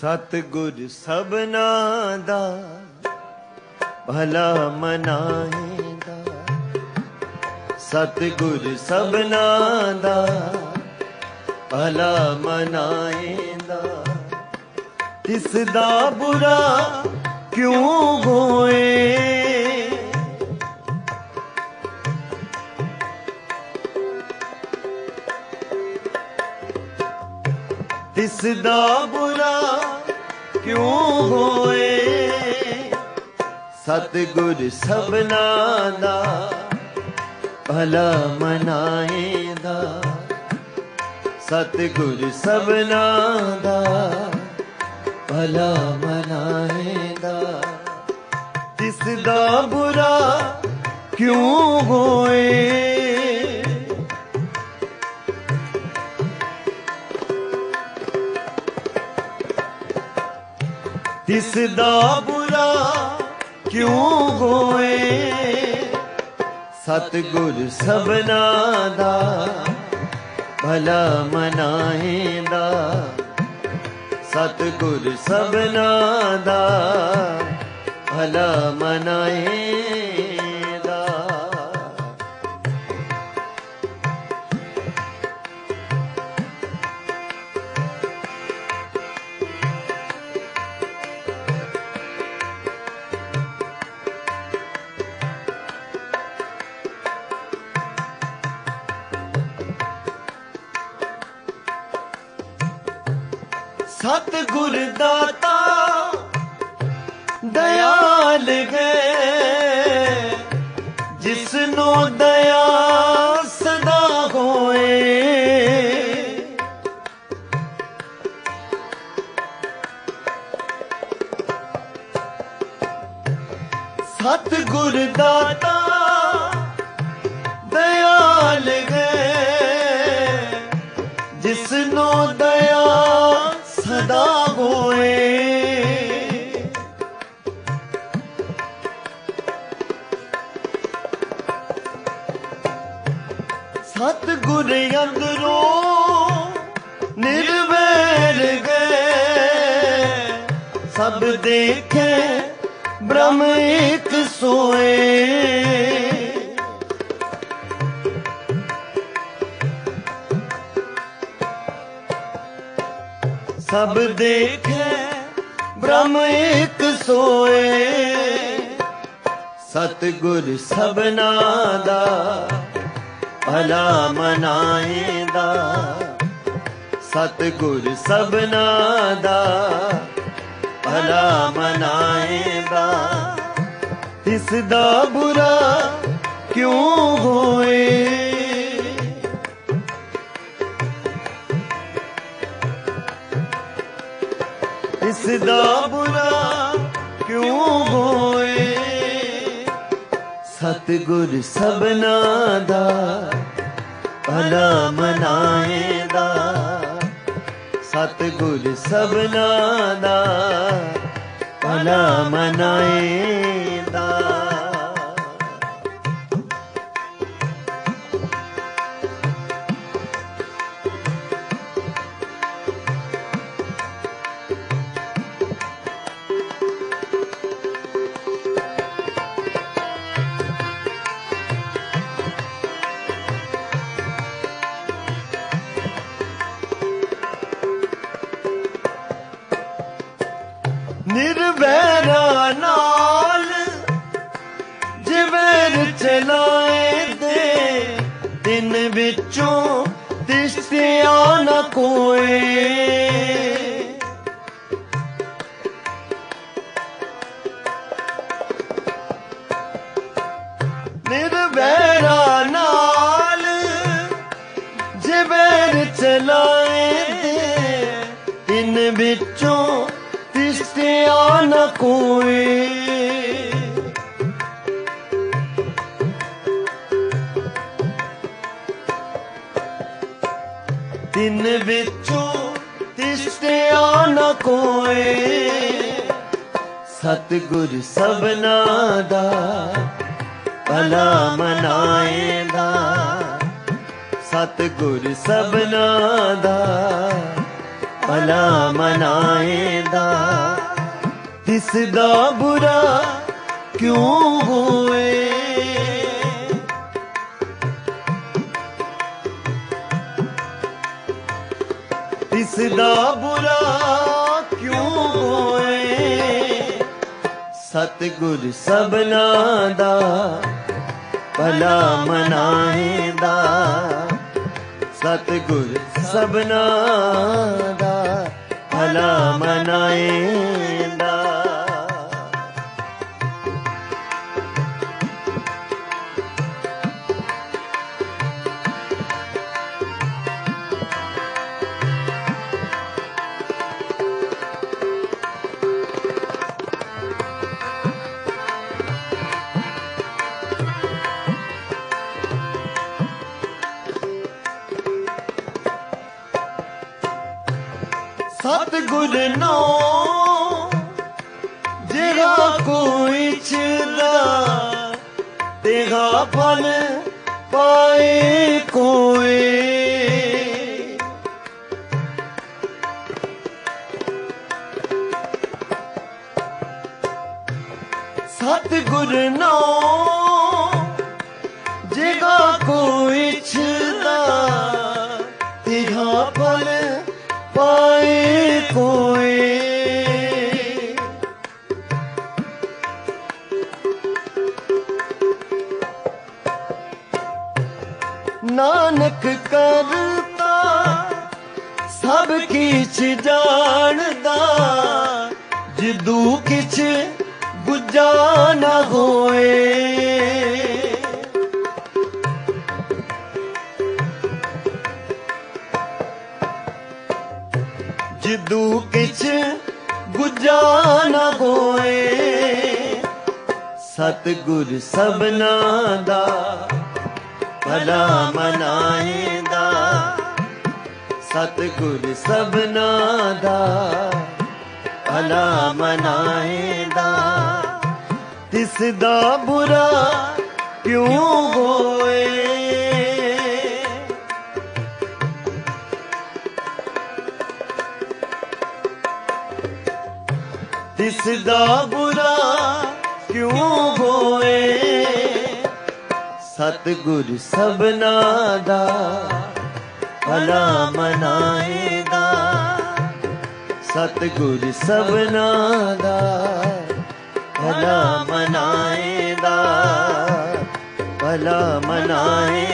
ਸਤਿਗੁਰ ਸਭਨਾ ਦਾ, ਭਲਾ ਮਨਾਏਗਾ। ਸਤਿਗੁਰ ਸਭਨਾ ਦਾ, ਭਲਾ ਮਨਾਏਗਾ। ਤਿਸ ਦਾ ਬੁਰਾ ਕਿਉਂ ਹੋਏ ਤਿਸ ਬੁਰਾ ਕਿਉਂ ਹੋਏ? ਸਤਿਗੁਰ ਸਭਨਾ ਦਾ ਭਲਾ ਮਨਾਏਦਾ। ਸਤਿਗੁਰ ਸਭਨਾ ਦਾ ਭਲਾ ਮਨਾਏਦਾ। ਤਿਸ ਦਾ ਬੁਰਾ ਕਿਉਂ ਹੋਏ? ਤਿਸ ਦਾ ਬੁਰਾ ਕਿਉਂ ਹੋਏ? ਸਤਿਗੁਰ ਸਭਨਾ ਦਾ ਭਲਾ ਮਨਾਏਦਾ। ਸਤਿਗੁਰ ਸਭਨਾ ਦਾ ਭਲਾ ਮਨਾਏ ਸਤਿਗੁਰ ਦਾਤਾ ਦਇਆਲ ਹੈ। ਜਿਸ ਨੂੰ ਦਇਆ ਸਦਾ ਹੋਏ। ਸਤਿਗੁਰ ਦਾਤਾ ਹੋਏ। ਸਤਿਗੁਰ ਅੰਦਰੋਂ ਨਿਰਵੈਰ ਗਏ। ਸਭ ਦੇਖੇ ਬ੍ਰਹਮ ਇੱਕ ਸੋਏ। ਸਭ ਦੇਖੇ ਬ੍ਰਹਮ ਇੱਕ ਸੋਏ। ਸਤਿਗੁਰ ਸਭਨਾ ਦਾ, ਭਲਾ ਮਨਾਏਦਾ। ਸਤਿਗੁਰ ਸਭਨਾ ਦਾ, ਭਲਾ ਮਨਾਏਦਾ। ਇਸ ਦਾ ਬੁਰਾ ਕਿਉਂ ਹੋਏ? ਇਸ ਦਾ ਬੁਰਾ ਕਿਉਂ ਹੋਏ? ਸਤਿਗੁਰ ਸਭਨਾ ਦਾ, ਭਲਾ ਮਨਾਏ ਦਾ। ਸਤਿਗੁਰ ਸਭਨਾ ਦਾ, ਭਲਾ ਮਨਾਏ ਨਿਰਵੈਰਾ ਨਾਲ ਜਿਵੇਂ ਚਲਾਏ ਦੇ ਦਿਨ ਵਿੱਚੋਂ ਦਿਸ਼ਿਆ ਨਾ ਕੋਏ। ਨਿਰਵੈਰਾ ਨਾਲ ਜਿਵੇਂ ਚਲਾਏ ਦੇ ਦਿਨ ਵਿੱਚੋਂ ਤਿਸਤਿਆ ਨ ਕੋਈ। ਦਿਨ ਵਿੱਚੋਂ ਤਿਸਤਿਆ ਨ ਕੋਈ। ਸਤਿਗੁਰ ਸਭਨਾ ਦਾ ਭਲਾ ਮਨਾਏਦਾ। ਸਤਿਗੁਰ ਸਭਨਾ ਦਾ ਭਲਾ ਮਨਾਏਂਦਾ। ਤਿਸ ਦਾ ਬੁਰਾ ਕਿਉਂ ਹੋਏ? ਤਿਸ ਬੁਰਾ ਕਿਉਂ ਹੋਏ? ਸਤਿਗੁਰ ਸਭਨਾ ਦਾ ਭਲਾ ਮਨਾਏਂਦਾ। ਸਤਿਗੁਰ ਸਭਨਾ ਦਾ ਭਲਾ ਮਨਾਏ। ਸਤਿਗੁਰ ਨੋ ਜਿਹੜਾ ਕੋਈ ਚਦਾ ਤੇਗਾ ਫਲ ਪਾਏ ਕੋਈ। ਸਤਿਗੁਰ ਨੋ ਜਿਹੜਾ ਕੋਈ ਚਦਾ ਨਾਨਕ ਕਰਤਾ, ਸਭ ਕਿਛ ਜਾਣਦਾ। ਜਿਦੂ ਕਿਛ ਗੁਜਾ ਨਾ ਹੋਏ। ਜਿਦੂ ਕਿਛ ਗੁਜਾ ਨਾ ਹੋਏ, ਸਤਿਗੁਰ ਸਭਨਾ ਦਾ ਭਲਾ ਮਨਾਏਂਦਾ ਸਤਿਗੁਰ ਸਭਨਾ ਦਾ ਭਲਾ ਮਨਾਏਂਦਾ ਤਿਸ ਦਾ ਬੁਰਾ ਕਿਉਂ ਹੋਏ ਤਿਸ ਦਾ ਬੁਰਾ ਕਿਉਂ ਹੋਏ ਸਤਿਗੁਰ ਸਭਨਾ ਦਾ ਭਲਾ ਮਨਾਏਂਦਾ ਸਤਿਗੁਰ ਸਭਨਾ ਦਾ ਭਲਾ ਮਨਾਏਂਦਾ ਭਲਾ ਮਨਾਏ